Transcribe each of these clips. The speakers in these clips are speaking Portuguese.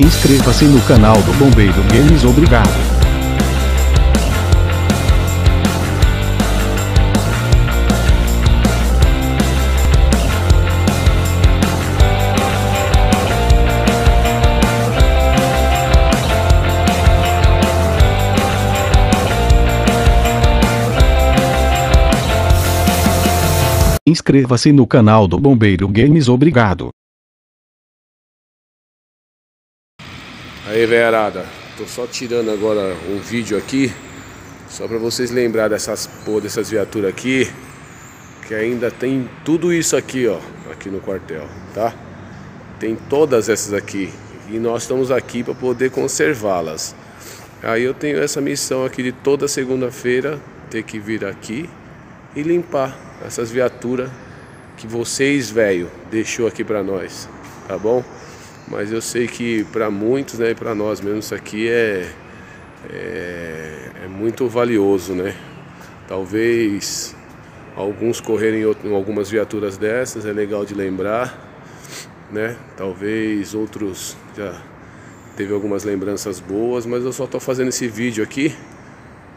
Inscreva-se no canal do Bombeiro Games obrigado. Inscreva-se no canal do Bombeiro Games obrigado. Aí, velharada, tô só tirando agora um vídeo aqui, só para vocês lembrar dessas pô, dessas viaturas aqui, que ainda tem tudo isso aqui, ó, aqui no quartel, tá? Tem todas essas aqui e nós estamos aqui para poder conservá-las. Aí eu tenho essa missão aqui de toda segunda-feira ter que vir aqui e limpar essas viaturas que vocês, velho, deixou aqui para nós, tá bom? Mas eu sei que para muitos, né, para nós mesmo, isso aqui é, é, é, muito valioso, né? Talvez alguns correrem em algumas viaturas dessas, é legal de lembrar, né? Talvez outros já teve algumas lembranças boas, mas eu só estou fazendo esse vídeo aqui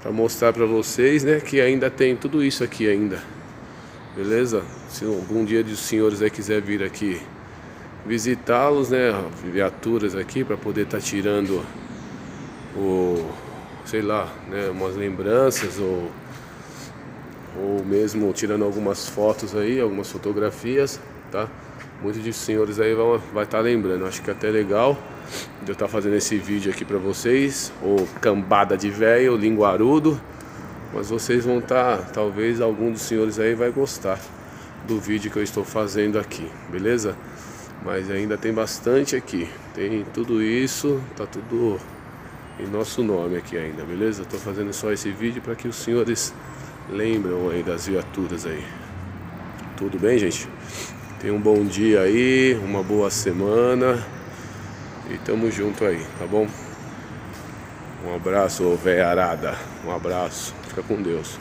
para mostrar para vocês, né, que ainda tem tudo isso aqui ainda. Beleza? Se algum dia os senhores aí quiser vir aqui visitá-los, né, viaturas aqui para poder estar tá tirando o sei lá, né, umas lembranças ou ou mesmo tirando algumas fotos aí, algumas fotografias, tá? Muitos de senhores aí vão vai estar tá lembrando. Acho que é até legal de eu estar tá fazendo esse vídeo aqui para vocês, ou cambada de velho, linguarudo, mas vocês vão estar, tá, talvez algum dos senhores aí vai gostar do vídeo que eu estou fazendo aqui, beleza? Mas ainda tem bastante aqui. Tem tudo isso, tá tudo em nosso nome aqui ainda, beleza? Estou fazendo só esse vídeo para que os senhores lembram aí das viaturas aí. Tudo bem, gente? Tenha um bom dia aí, uma boa semana. E tamo junto aí, tá bom? Um abraço, velharada. Um abraço. Fica com Deus.